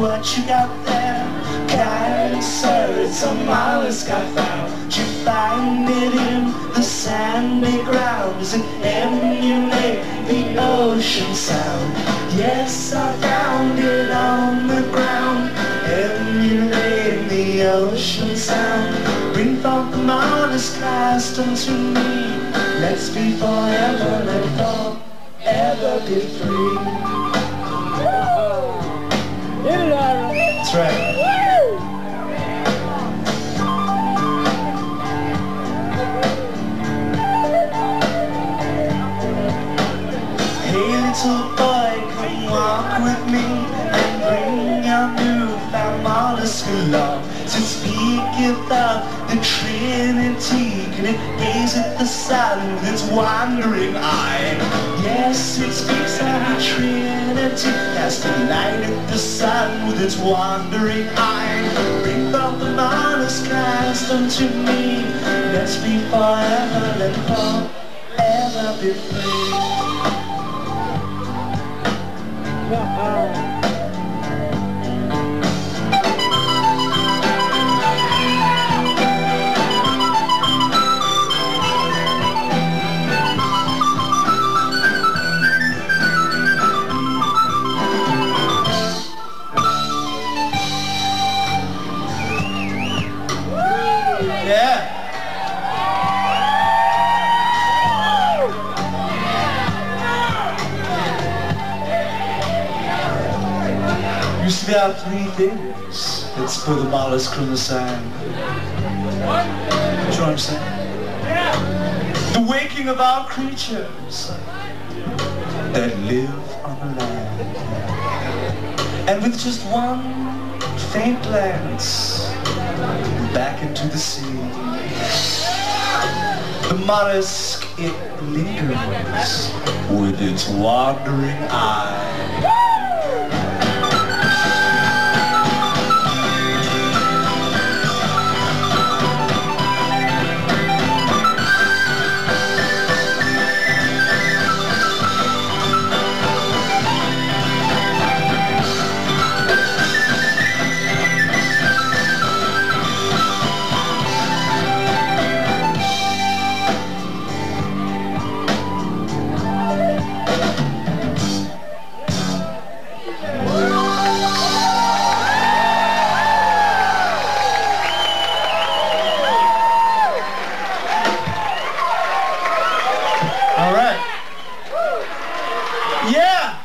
what you got there. Sir, it's a mollusk I found. You find it in the sandy ground. Does it emulate the ocean sound? Yes, I found it on the ground. Emulating the ocean sound. Bring forth the mollusk cast unto me. Let's be forever, let forever be free. Right. Hey little boy, come walk with me and bring your newfound mollusk along. To speaketh of the Trinity, can it gaze at the sun with its wandering eye? Yes, it speaks of the Trinity, a light at the sun with its wandering eye. Bring forth the mollusk cast unto me. Let's be forever, let forever be free. Uh, Yeah. Used to be our three things. Mollusk from the sand. Do you know what I'm saying? The waking of our creatures that live on the land. And with just one faint glance back into the sea, the mollusk, it lingers with its wandering eye Yeah.